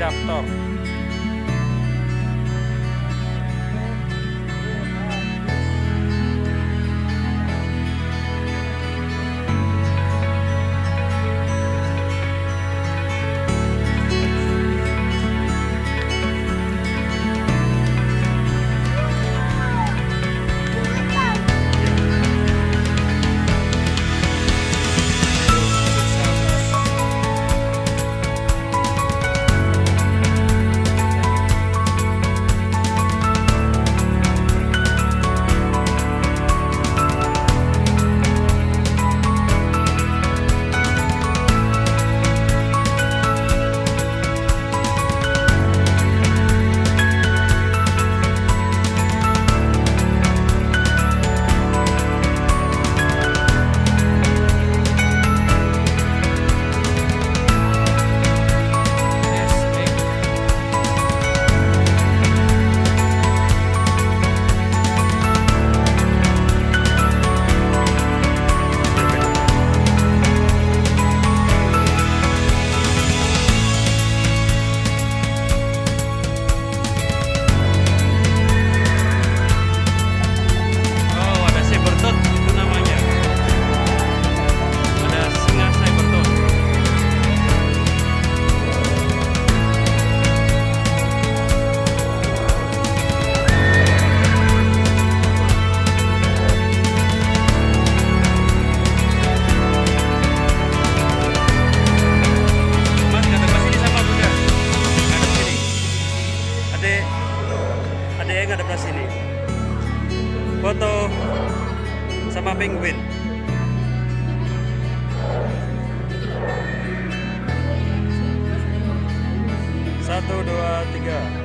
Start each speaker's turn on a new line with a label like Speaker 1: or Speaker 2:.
Speaker 1: Velociraptor sama penguin. Satu, dua, tiga.